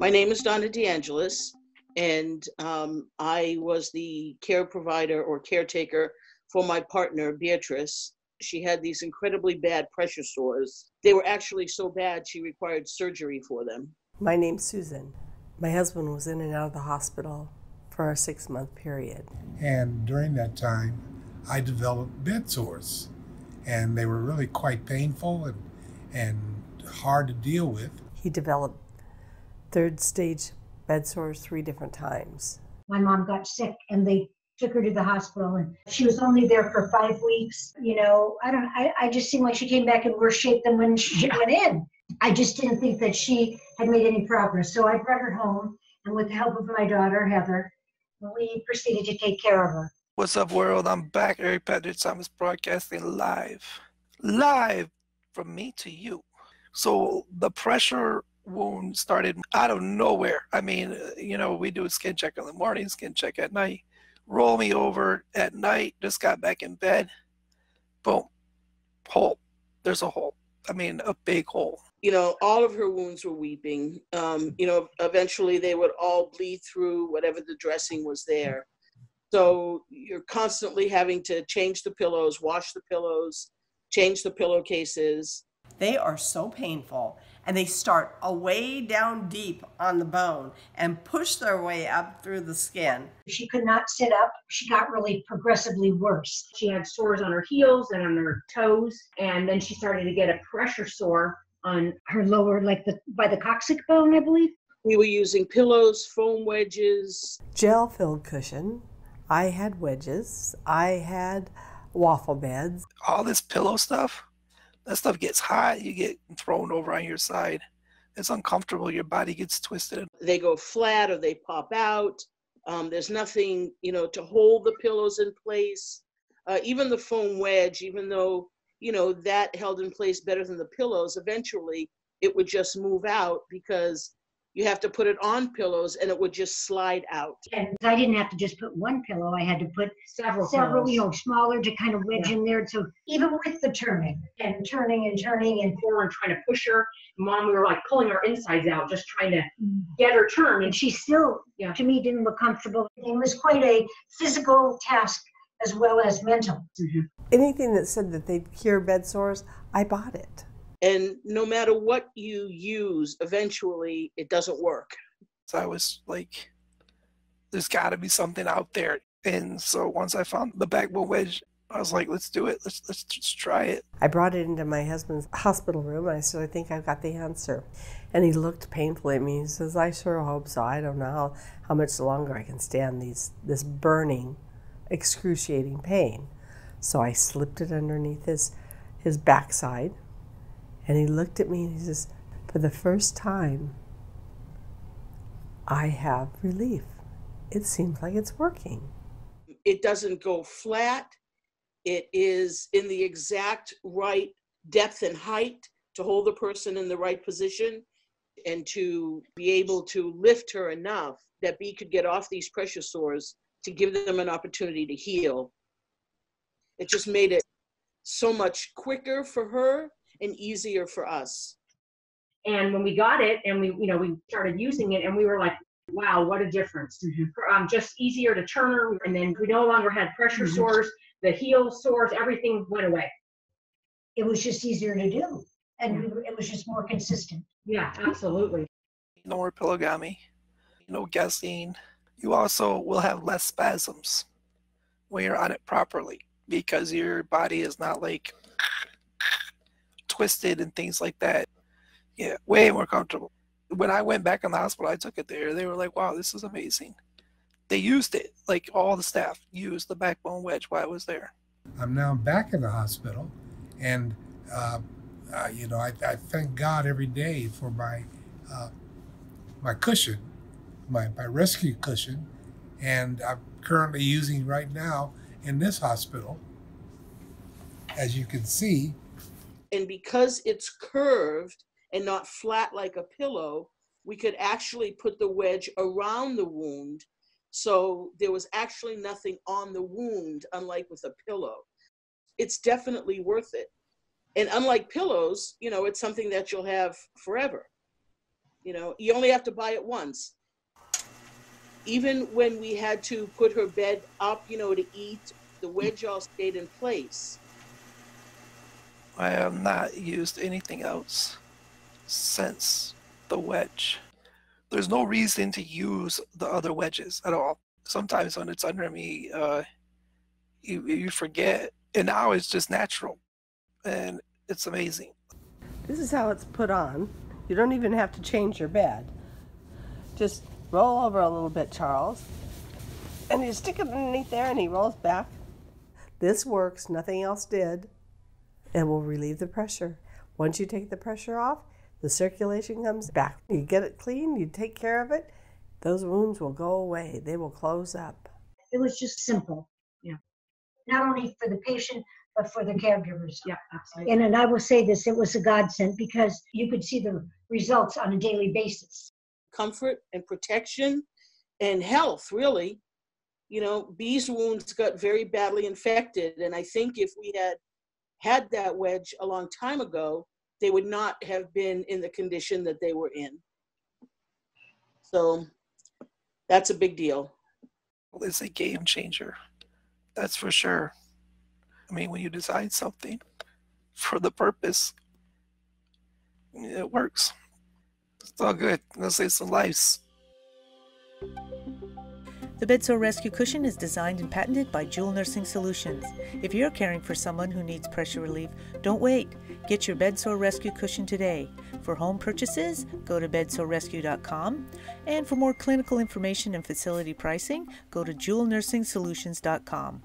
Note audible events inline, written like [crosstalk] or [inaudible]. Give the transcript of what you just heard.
My name is Donna DeAngelis, and um, I was the care provider or caretaker for my partner, Beatrice. She had these incredibly bad pressure sores. They were actually so bad she required surgery for them. My name's Susan. My husband was in and out of the hospital for a six month period. And during that time, I developed bed sores, and they were really quite painful and, and hard to deal with. He developed third stage bed sores three different times. My mom got sick and they took her to the hospital and she was only there for five weeks. You know, I don't I, I just seemed like she came back in worse shape than when she [laughs] went in. I just didn't think that she had made any progress. So I brought her home and with the help of my daughter, Heather, we proceeded to take care of her. What's up, world? I'm back. Eric Patrick Thomas broadcasting live. Live from me to you. So the pressure wound started out of nowhere. I mean, you know, we do a skin check in the morning, skin check at night. Roll me over at night, just got back in bed. Boom. Hole. There's a hole. I mean, a big hole. You know, all of her wounds were weeping. Um, you know, eventually they would all bleed through whatever the dressing was there. So you're constantly having to change the pillows, wash the pillows, change the pillowcases. They are so painful and they start away down deep on the bone and push their way up through the skin. She could not sit up. She got really progressively worse. She had sores on her heels and on her toes, and then she started to get a pressure sore on her lower, like the by the coccyx bone, I believe. We were using pillows, foam wedges, gel filled cushion. I had wedges. I had waffle beds. All this pillow stuff that stuff gets hot, you get thrown over on your side. It's uncomfortable. Your body gets twisted. They go flat or they pop out. Um, there's nothing, you know, to hold the pillows in place. Uh, even the foam wedge, even though, you know, that held in place better than the pillows, eventually it would just move out because you have to put it on pillows and it would just slide out. And I didn't have to just put one pillow, I had to put several, several you know, smaller to kind of wedge yeah. in there. So even with the turning and turning and turning and forward trying to push her, mom, we were like pulling our insides out, just trying to get her turned. And she still, yeah. to me, didn't look comfortable. It was quite a physical task as well as mental. Mm-hmm. Anything that said that they'd cure bed sores, I bought it. And no matter what you use, eventually it doesn't work. So I was like, there's got to be something out there. And so once I found the backbone wedge, I was like, let's do it. Let's let's just try it. I brought it into my husband's hospital room and I said, I think I've got the answer. And he looked painfully at me. He says, I sure hope so. I don't know how, how much longer I can stand these this burning, excruciating pain. So I slipped it underneath his his backside and he looked at me and he says, For the first time, I have relief. It seems like it's working. It doesn't go flat. It is in the exact right depth and height to hold the person in the right position and to be able to lift her enough that B could get off these pressure sores to give them an opportunity to heal. It just made it so much quicker for her and easier for us. And when we got it and we, you know, we started using it and we were like, wow, what a difference. Mm-hmm. Um, just easier to turn. And then we no longer had pressure mm-hmm. sores, the heel sores, everything went away. It was just easier to do. And yeah. it was just more consistent. Yeah, absolutely. No more pillowgami, no guessing. You also will have less spasms when you're on it properly because your body is not like twisted and things like that. Yeah, way more comfortable. When I went back in the hospital, I took it there. They were like, "Wow, this is amazing." They used it. Like all the staff used the backbone wedge while I was there. I'm now back in the hospital, and uh, uh, you know, I, I, thank God every day for my uh, my cushion, my my rescue cushion, and I'm currently using right now in this hospital. As you can see, and because it's curved and not flat like a pillow, we could actually put the wedge around the wound. So there was actually nothing on the wound, unlike with a pillow. It's definitely worth it. And unlike pillows, you know, it's something that you'll have forever. You know, you only have to buy it once. Even when we had to put her bed up, you know, to eat, the wedge all stayed in place. I have not used anything else since the wedge. There's no reason to use the other wedges at all. Sometimes when it's under me, uh, you you forget, and now it's just natural, and it's amazing. This is how it's put on. You don't even have to change your bed. Just roll over a little bit, Charles. And you stick it underneath there and he rolls back. This works, nothing else did. And will relieve the pressure. Once you take the pressure off, the circulation comes back. You get it clean, you take care of it, those wounds will go away. They will close up. It was just simple. Yeah. Not only for the patient, but for the caregivers. Yeah, absolutely. And, and I will say this, it was a godsend because you could see the results on a daily basis. Comfort and protection and health, really. You know, Bee's wounds got very badly infected. And I think if we had had that wedge a long time ago, they would not have been in the condition that they were in. So that's a big deal. It's a game changer. That's for sure. I mean, when you design something [laughs] for the purpose, it works. It's all good. Let's save some lives. The Bedsore Rescue Cushion is designed and patented by Jewel Nursing Solutions. If you're caring for someone who needs pressure relief, don't wait. Get your Bedsore Rescue Cushion today. For home purchases, go to bedsorescue.com. And for more clinical information and facility pricing, go to jewelnursingsolutions.com.